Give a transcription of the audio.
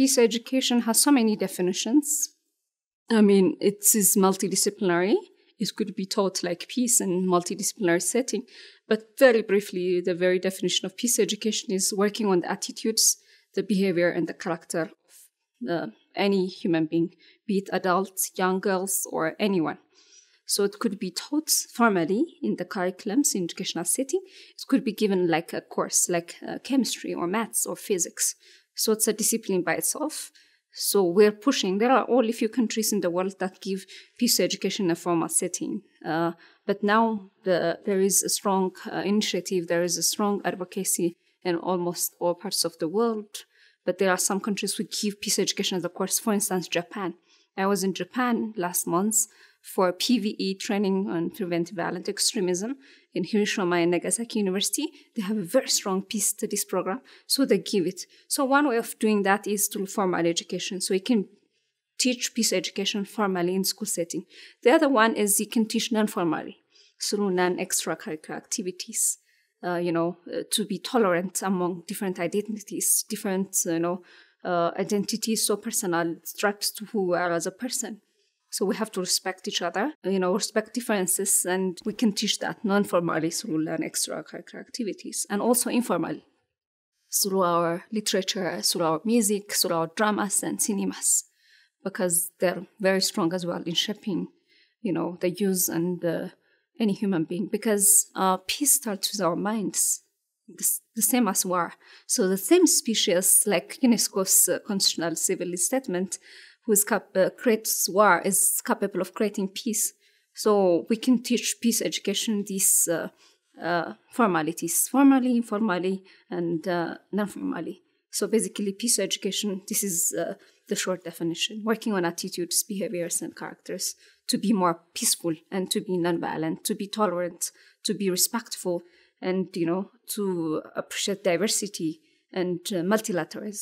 peace education has so many definitions. I mean, it is multidisciplinary. It could be taught like peace in multidisciplinary setting. But very briefly, the very definition of peace education is working on the attitudes, the behavior, and the character of uh, any human being, be it adults, young girls, or anyone. So it could be taught formally in the curriculums in educational setting. It could be given like a course, like uh, chemistry or maths or physics. So it's a discipline by itself. So we're pushing. There are only a few countries in the world that give peace education a formal setting. Uh, but now the, there is a strong uh, initiative. There is a strong advocacy in almost all parts of the world. But there are some countries who give peace education as a course. For instance, Japan. I was in Japan last month for PVE training on preventive violent extremism in Hiroshima and Nagasaki University. They have a very strong peace studies program, so they give it. So one way of doing that is through formal education. So you can teach peace education formally in school setting. The other one is you can teach non-formally through non-extracurricular activities. Uh, you know, uh, to be tolerant among different identities, different, you know, uh, identities so personal, stripes to who are as a person. So we have to respect each other, you know, respect differences, and we can teach that non-formally through learn extracurricular activities and also informally through our literature, through our music, through our dramas and cinemas, because they're very strong as well in shaping, you know, the use and the, any human being. Because uh, peace starts with our minds, the, the, same as war. So the same species, like UNESCO's uh, constitutional civil statement, who is cap- uh, creates war is capable of creating peace. So we can teach peace education these uh, uh, formalities, formally, informally, and uh, non-formally. So basically, peace education. This is uh, the short definition: working on attitudes, behaviors, and characters to be more peaceful and to be non-violent, to be tolerant, to be respectful, and you know to appreciate diversity and uh, multilateralism.